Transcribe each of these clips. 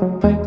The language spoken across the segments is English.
No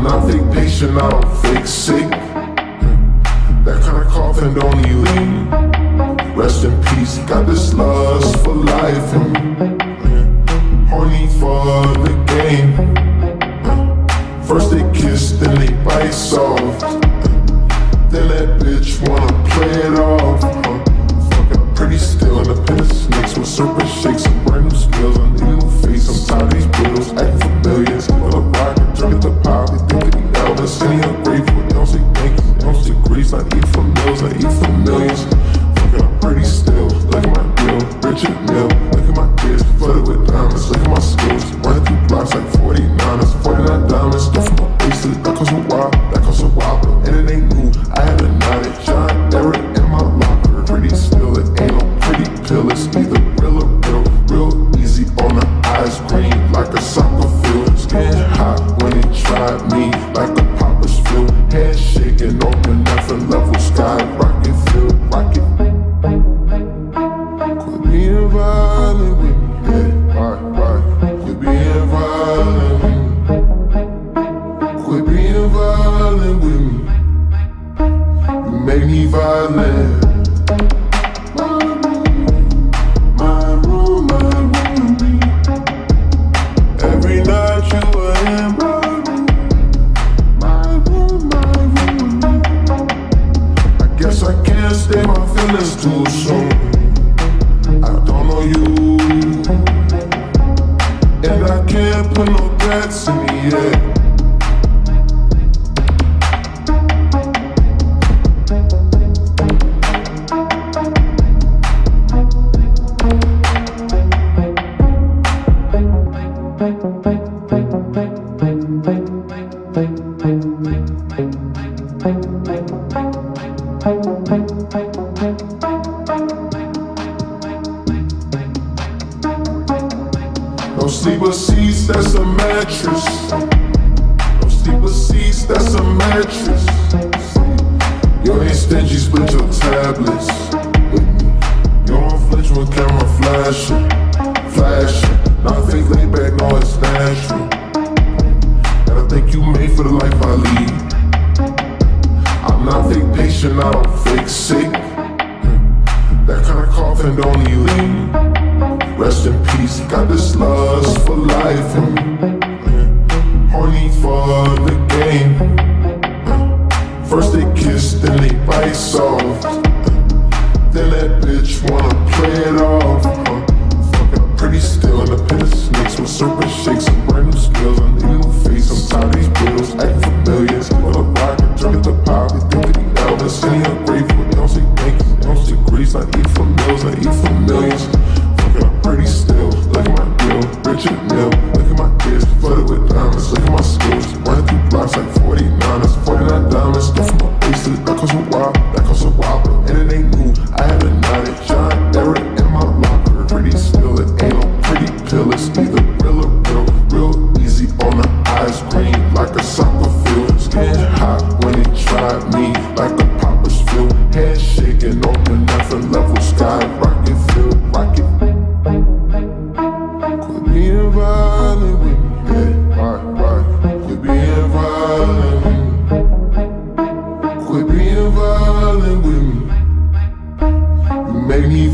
I not fake patient, I don't fake sick. That kind of coughing don't you leave. Rest in peace, got this lust for life. Mm. Horny for the game. First they kiss, then they bite soft. Then that bitch wanna play it off. Fucking pretty still in the piss. Mixed with serpent shakes and brand new skills. I need a new face. I'm tired of these riddles, acting familiar. With a rocket, drink the pop city, I'm grateful. Don't say thank you, don't say grace. I eat for meals, I eat for millions. Fucking, I'm pretty still, like my deal, Richard Mille.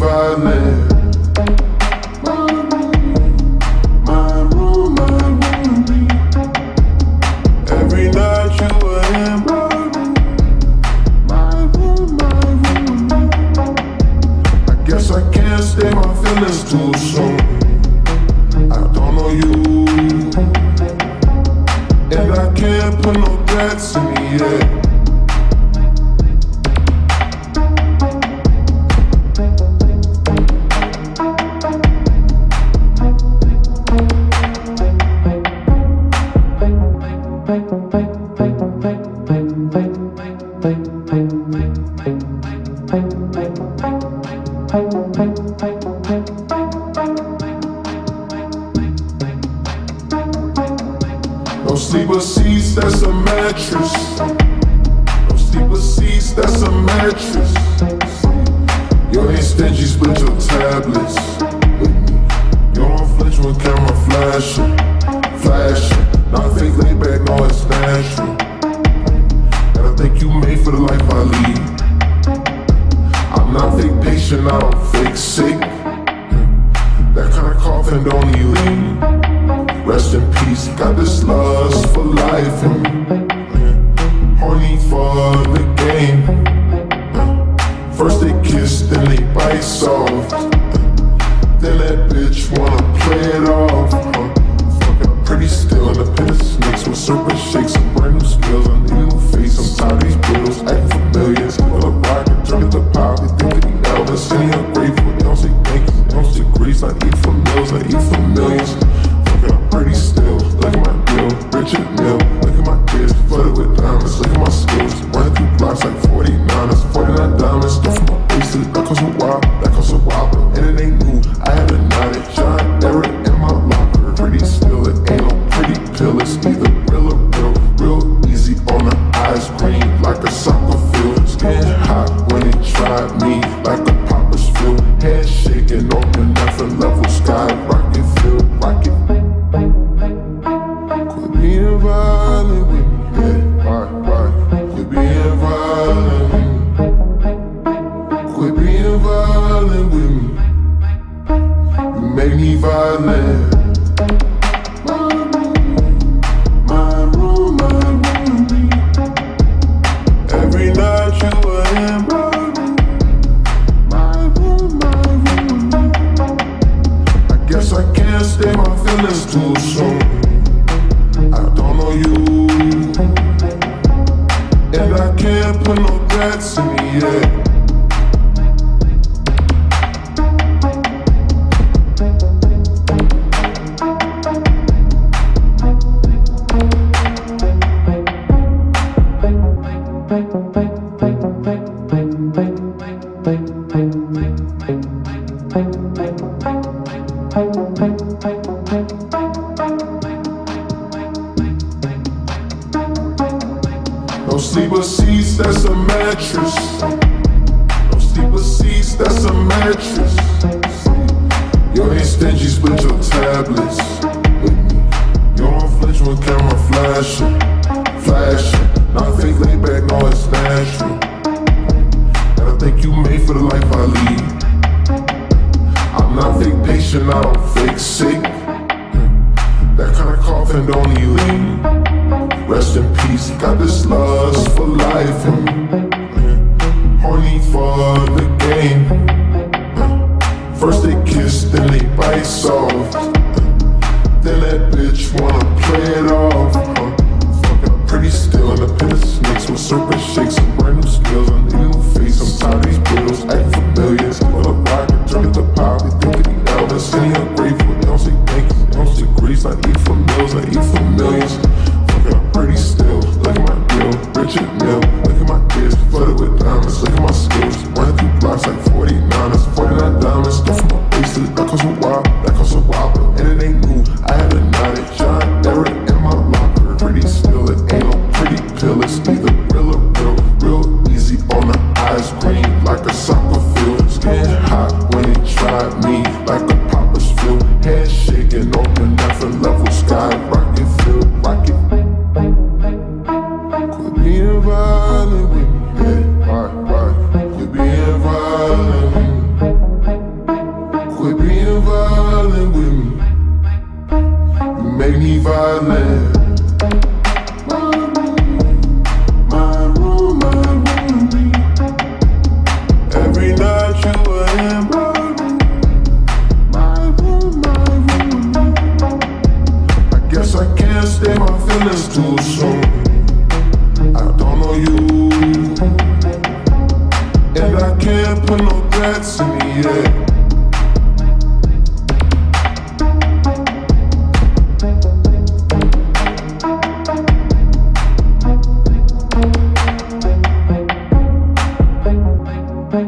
violent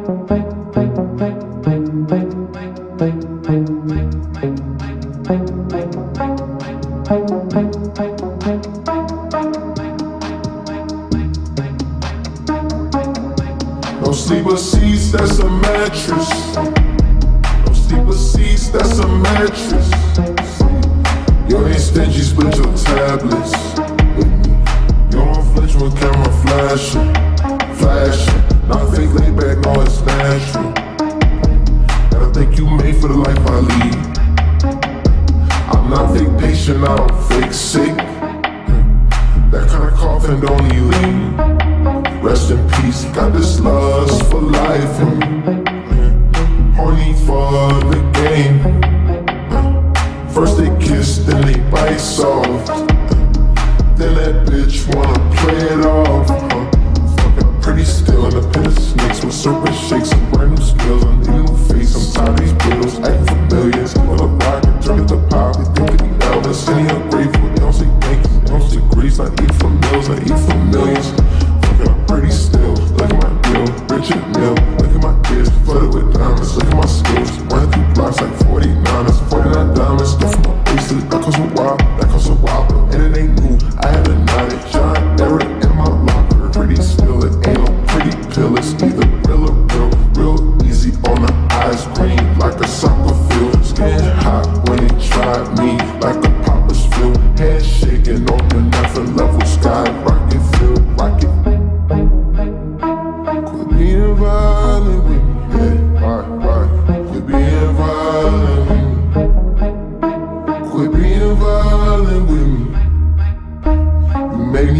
bye.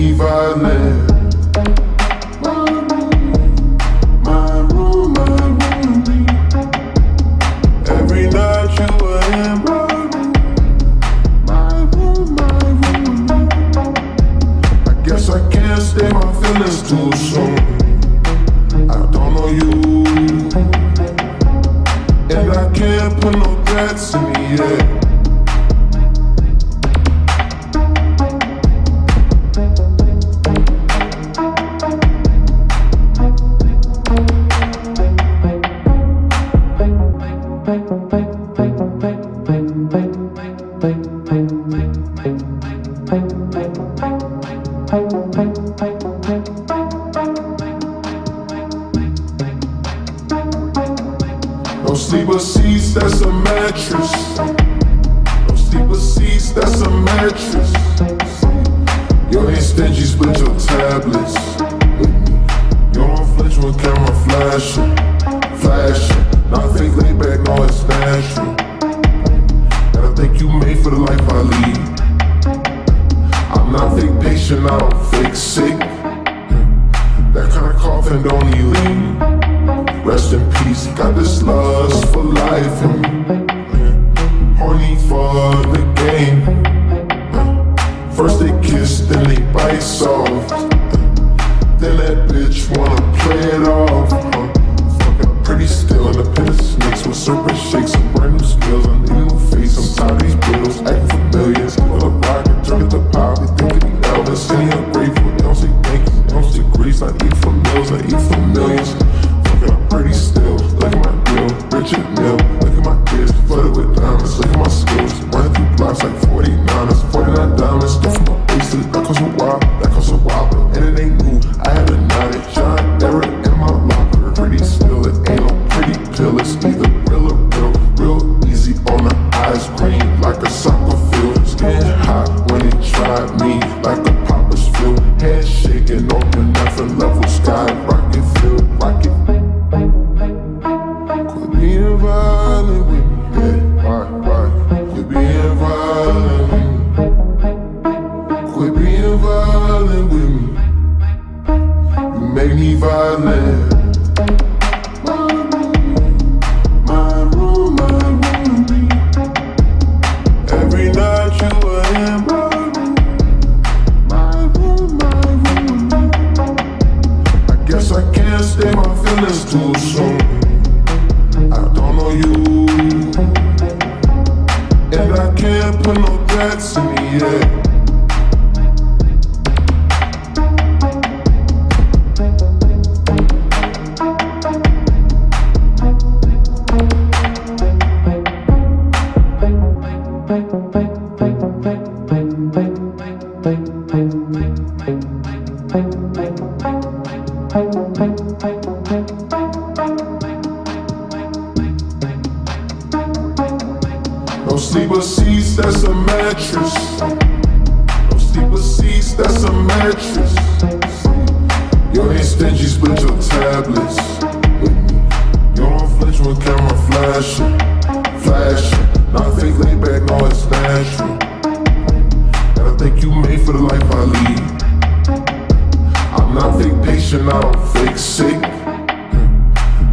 Me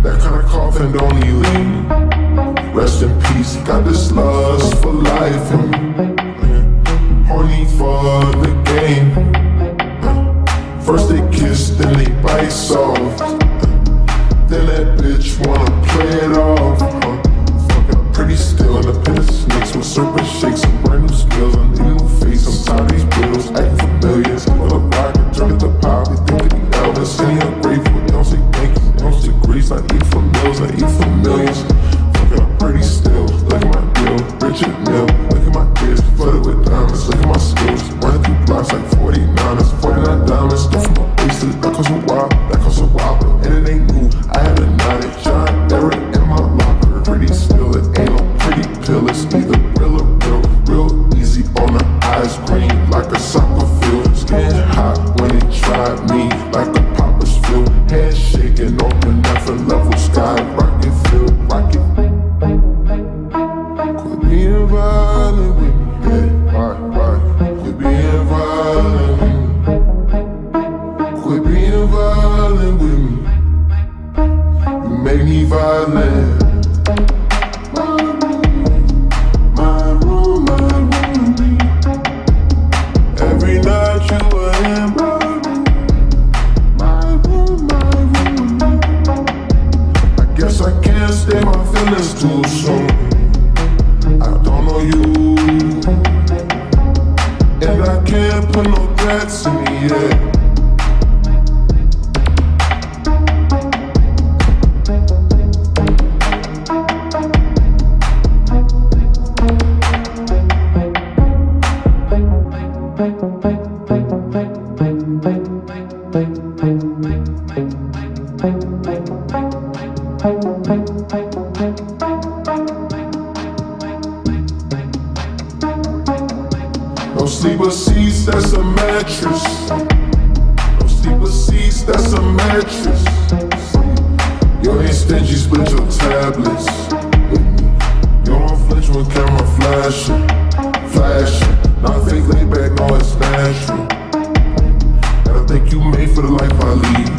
That kind of coffin don't leave. Rest in peace, got this lust for life and horny for the game. First they kiss, then they bite soft. Then that bitch wanna play it off. Pretty still in the piss. Mixed with serpent shakes and brand new skills. Need new face. I'm tired of these bills. Acting familiar. With a rocket, drunk at the pile. They think Elvis. And he I eat for meals. I eat for millions pretty still. Look at my deal, Richard Mille. Look at my kids, flooded with diamonds. Look at my skills, running through blocks like 49ers, 49 diamonds. Stuff my to that costs a while, that costs a while. And it ain't new, I had a knotted flashing, flashing. Not fake laid back, no, it's natural. Think you made for the life I lead.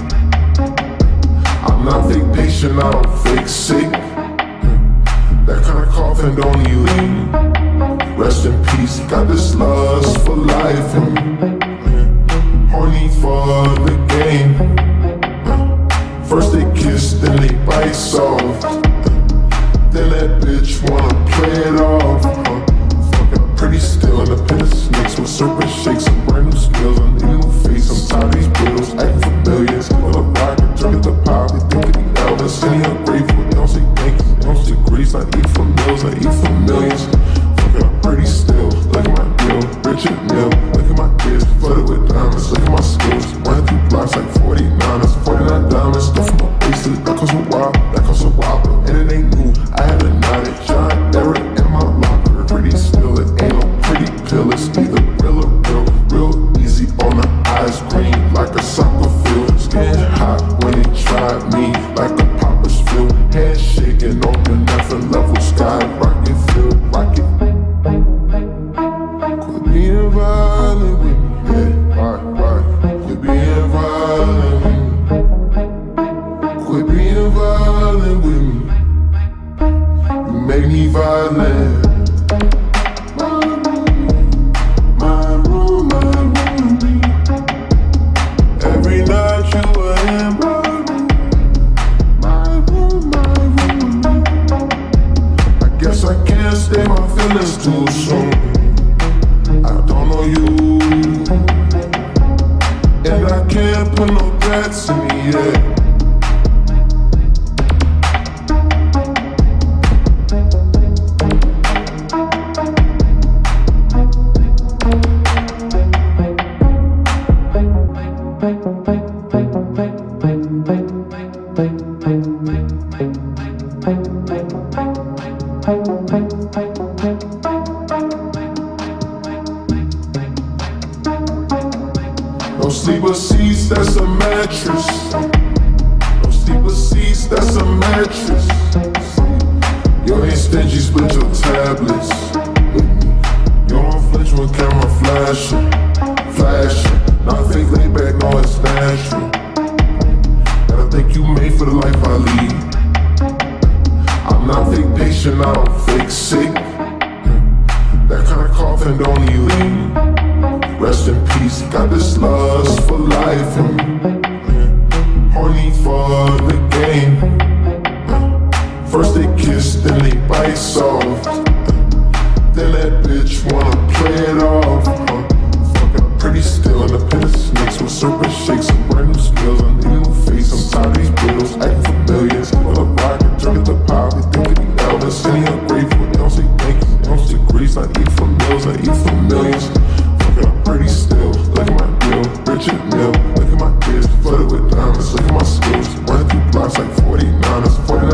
I'm not fake patient, I don't fake sick. That kind of coffin don't leave. Rest in peace, got this lust for life horny for the game. First they kiss, then they bite soft. Then that bitch wanna play it off. Fucking pretty still in the piss, with serpent shakes and brand new skills. I need a new face, I'm tired of these bills, acting familiar. With a rocket, drunk at the pile, they think that Elvis, he ungrateful. They don't say thank you, they don't say grace. I eat for meals, I eat for millions pretty still. Look at my deal, Richard Mille.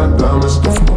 I promise.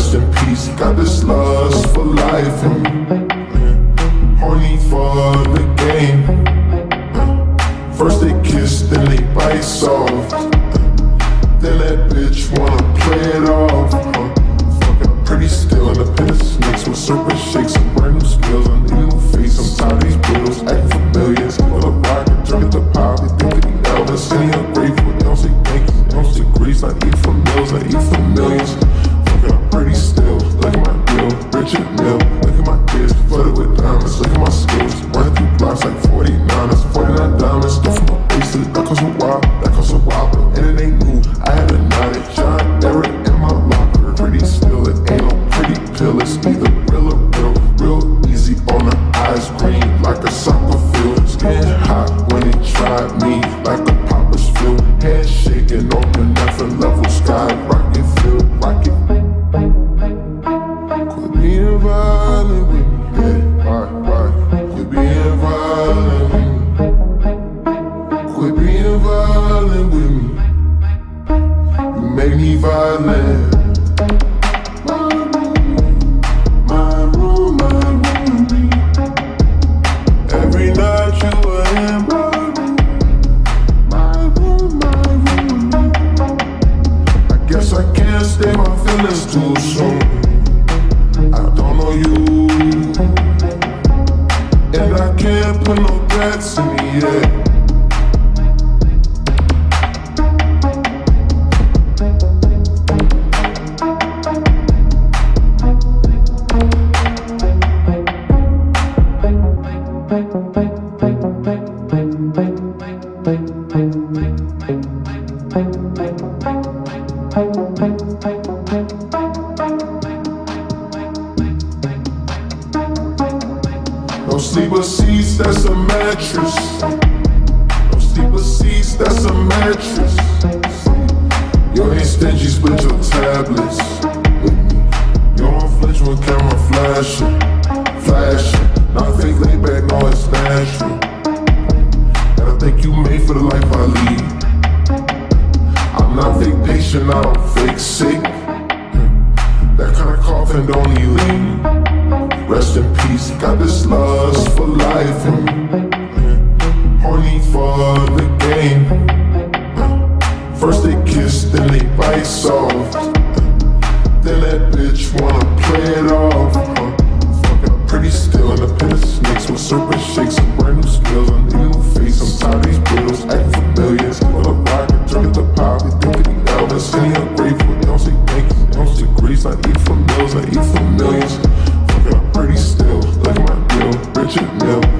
rest in peace. He got this lust for life and uh, horny for the game. Uh, first they kiss, then they bite soft. Uh, then that bitch wanna No sleeper seats, that's a mattress. No sleeper seats, that's a mattress. You ain't stingy, split your tablets. You don't flinch when camera flashing, flashing. Not fake laid back, no, it's natural think you made for the life I lead. I'm not vacation, I don't fake sick. That kind of cough don't leave. Rest in peace, got this lust for life. Hmm. Horny for the game. First they kiss, then they bite soft. Then that bitch wanna play it off. Fucking pretty still in the piss. Mixed with serpent shakes and brand new skills be sometimes these bills act familiar. Full of rocket, drinking the pop, thinking Elvis. Sitting ungrateful, don't say thank you, don't say grace. I eat for meals, I eat for millions. Fucking, I'm pretty still, like my deal, Richard Mille.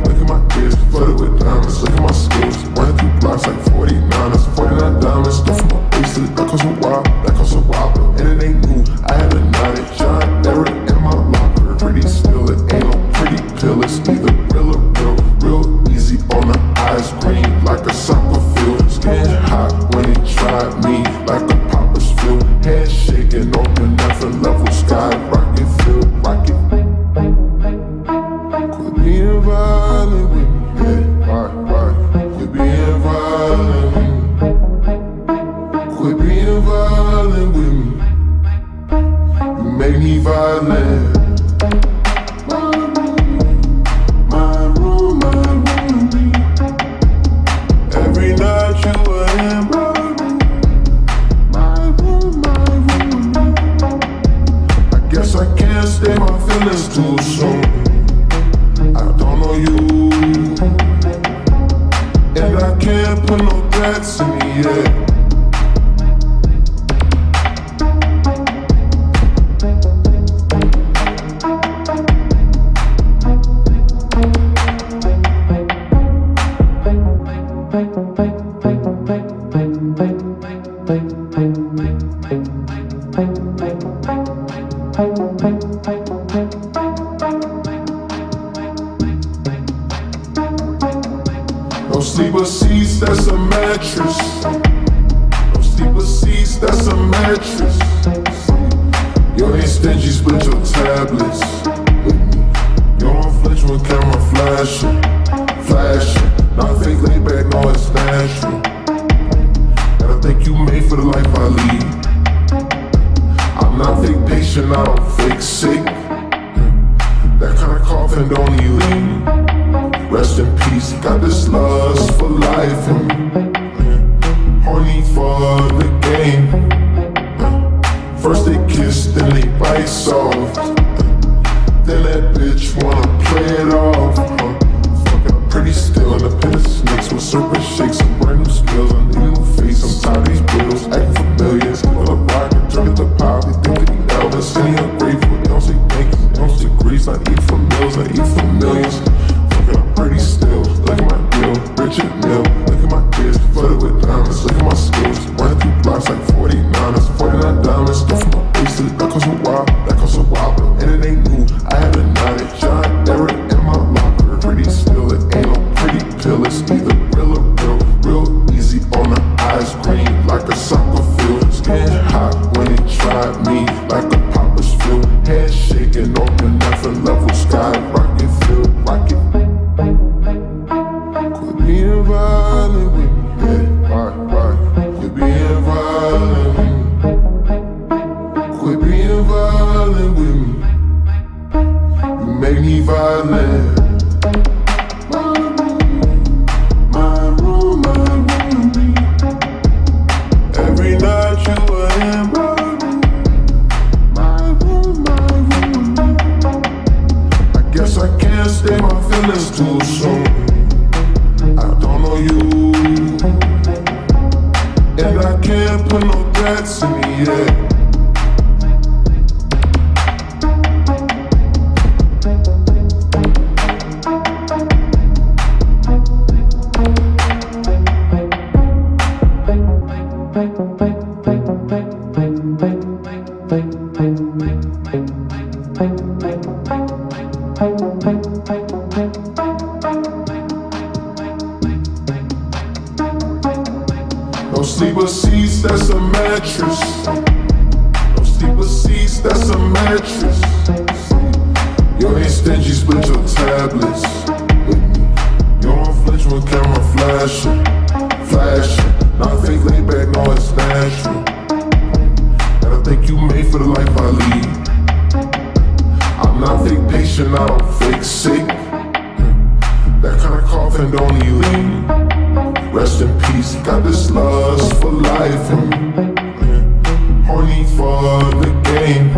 Got this lust for life. Mm. Horny for the game.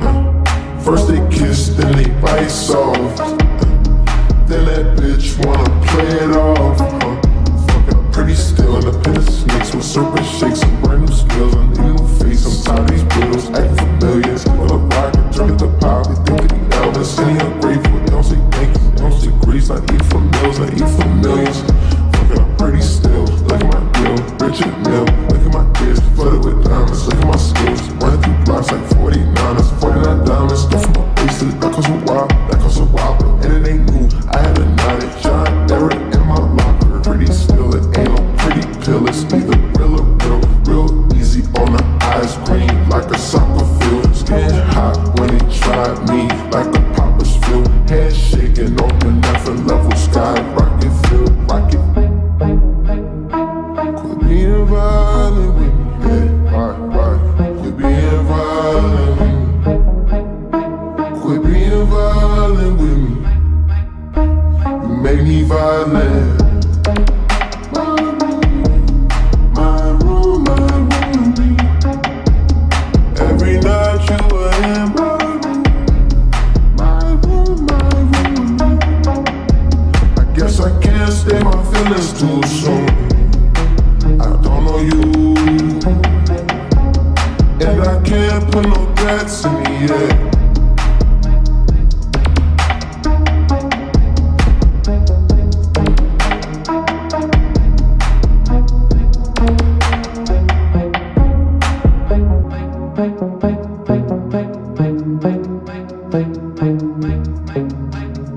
Mm. First they kiss, then they bite soft. Mm. Then that bitch wanna play it off. Fucking pretty still in the pit of snakes with serpent shakes and brand new skills and new face. I'm tired of these riddles, acting familiar. With a rock and drink at the pile, they think that Elvis. He ungrateful, don't say thank you, don't say grace. I eat for meals, I eat for millions. Pretty still, look at my deal, Richard Mille. Look at my kids, flooded with diamonds. Look at my skills, running through blocks like 49ers, 49 diamonds. Stuff from my bracelet, that costs a while, that costs a while. And it ain't new, I had a night at John Derrick in my locker. Pretty still, it ain't no pretty pill. It's either real or real, real easy on the eyes, green like a soccer field. Skin hot when he tried me, like a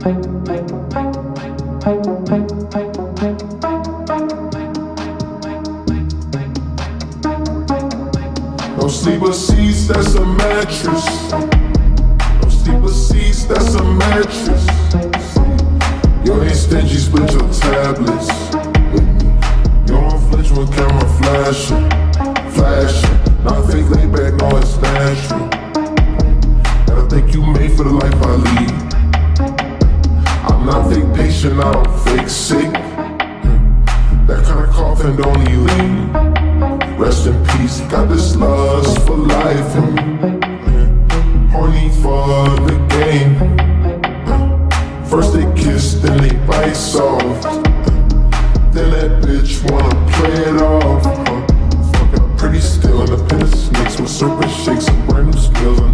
No sleeper seats, that's a mattress. No sleeper seats, that's a mattress. You ain't stingy, split your tablets. You don't flinch camera flashing, flashing. Not fake laid back, no, it's natural. And I think you made for the life I lead. I'm not fake patient, I don't fake sick. That kind of coffin don't you leave. Rest in peace, got this lust for life. Horny for the game. First they kiss, then they bite soft. Then that bitch wanna play it off. Fucking pretty still in the of snakes with serpent shakes and brand new skills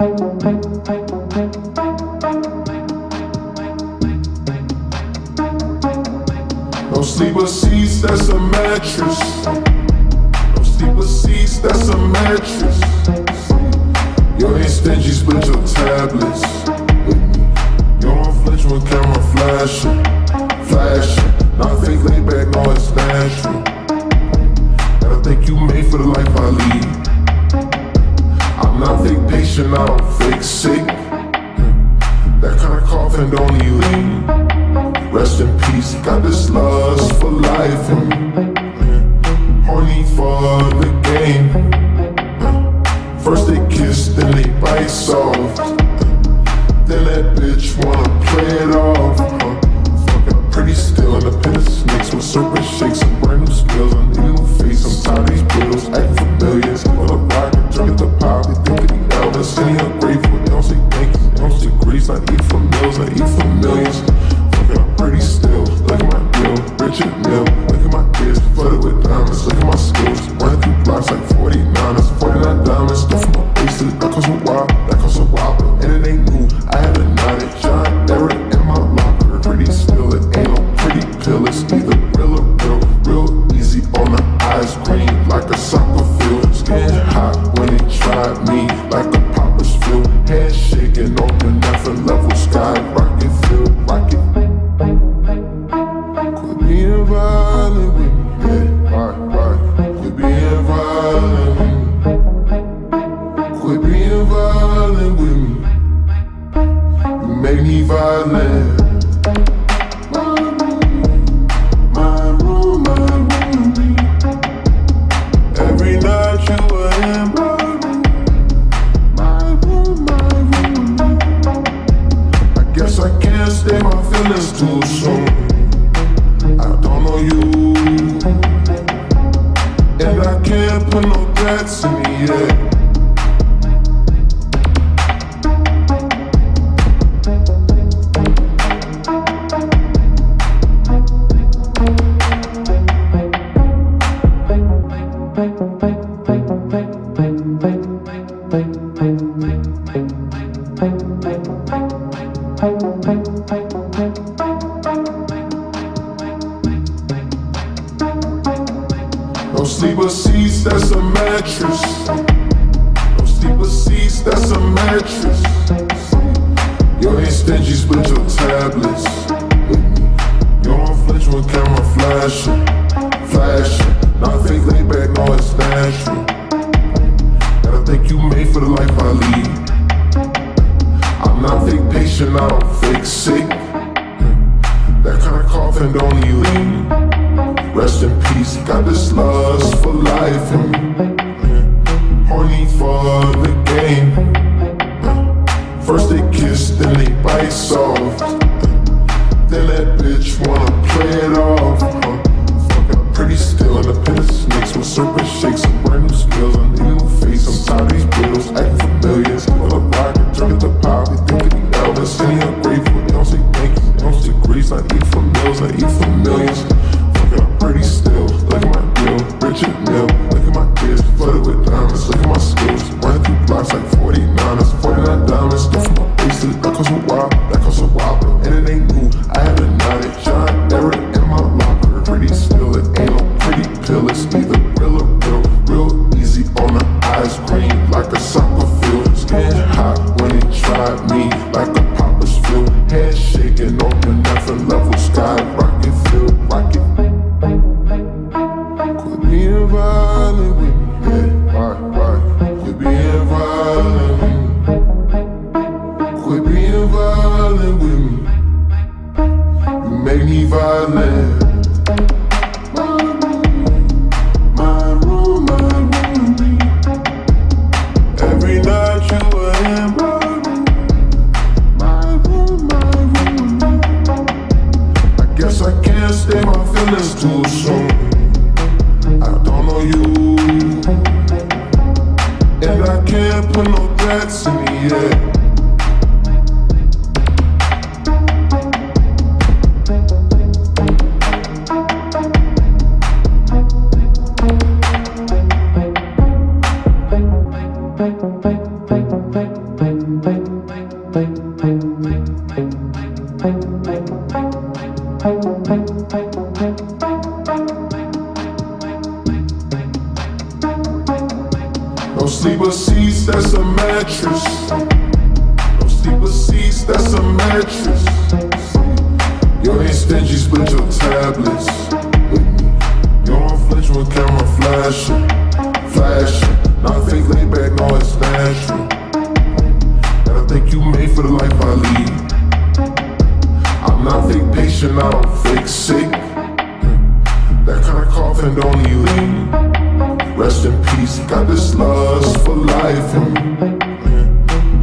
No sleeper seats, that's a mattress. No sleeper seats, that's a mattress. Your ain't stingy, split your tablets. You don't flinch when camera flashing, flashing. Not fake laid back, no, it's natural. And I think you made for the life I lead not fake patient, I don't fake sick. That kind of cough don't leave. Rest in peace, got this lust for life. Horny for the game. First they kiss, then they bite soft. Then that bitch wanna play it off. Fucking pretty still in the pit of snakes with serpent shakes and brand new skills. A new face, I'm tired of these bills, act familiar. Full of rock I stay ungrateful. Don't say thank you, don't say grace. I eat for meals, I eat for millions. Fuck, I'm pretty still. Look at my bill, Richard Mille. Look at my kids for the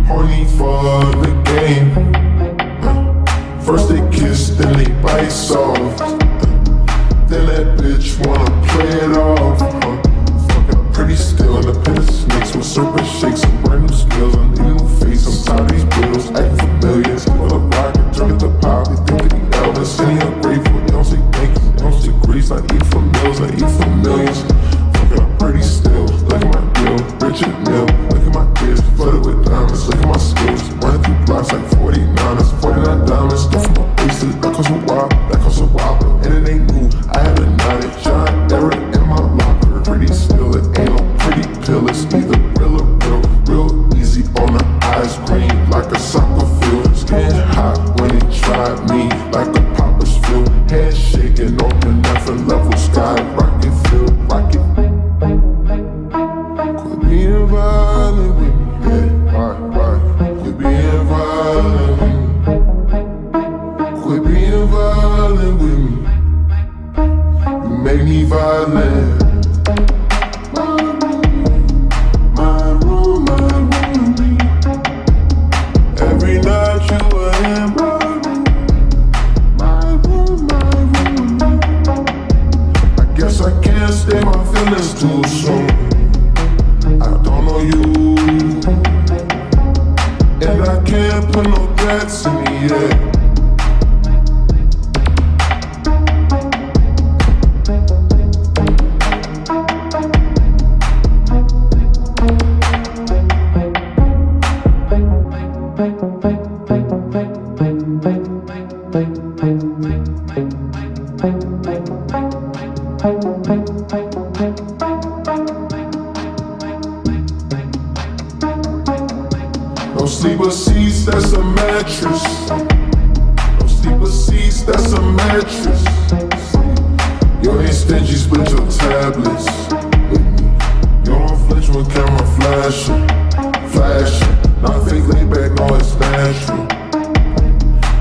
Horny for the game. First they kiss, then they bite soft. Then that bitch wanna play it off. Fucking pretty still in the piss. Mixed with serpent shakes and brand new skills. I need a new face. I'm tired of these bills. Acting familiar. With a rocket, drink at the pile. They think he Elvis. He ungrateful. They don't say thank you. They don't say grace. I eat for meals. I eat for millions pretty still. Look at bill, Richard Mille. Look at my kids, flooded with diamonds. Look at my skills, running through blocks like 49ers. 49 diamonds, stuff my bracelet. That costs a while, sleeper seats, that's a mattress. No sleeper seats, that's a mattress. You ain't stingy, split your tablets. You don't flinch when camera flashing, flashing. Not fake laid back, no, it's natural.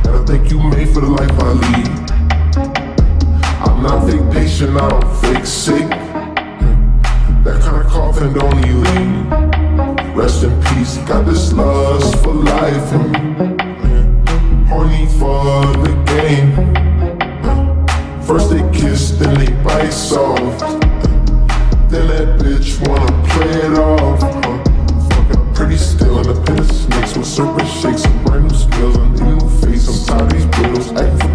And I think you made for the life I lead. I'm not fake patient, I don't fake sick. That kind of coughing don't leave. Rest in peace, got this lust for life in me. Horny for the game. First they kiss, then they bite soft. Then that bitch wanna play it off. Fucking pretty still in the piss. Mixed with serpent shakes and brand new skills. I need a new face, I'm tired of these bills.